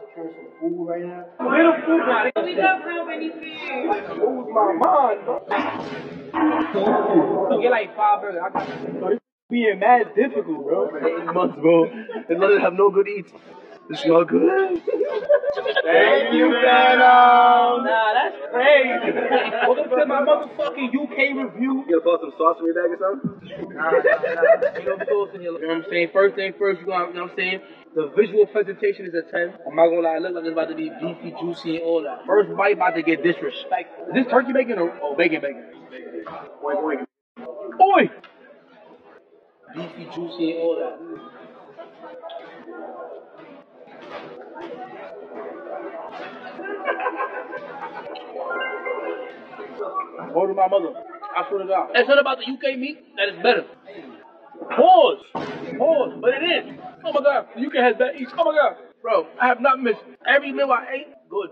Secure some food right. We don't have. Lose my mind. So get like five being mad difficult, bro. Eight months, bro. And let it have no good eats. It smell good. Thank you, Venom. Nah, that's crazy. Welcome to my motherfucking UK review. You gonna put some sauce in your bag or something? Nah, nah, nah. Ain't no sauce in here. You know what I'm saying? First thing first, you, gonna, you know what I'm saying? The visual presentation is a 10. I'm not gonna lie, it looks like it's about to be beefy, juicy, and all that. First bite about to get disrespectful. Is this turkey bacon or oh, bacon bacon? Wait, wait. Oi! Beefy, juicy, and all that. Hold to my mother. I swear to God. It's not about the UK meat that is better. Pause. Pause. But it is. Oh my God. The UK has better eats. Oh my God. Bro, I have not missed every meal I ate. Good.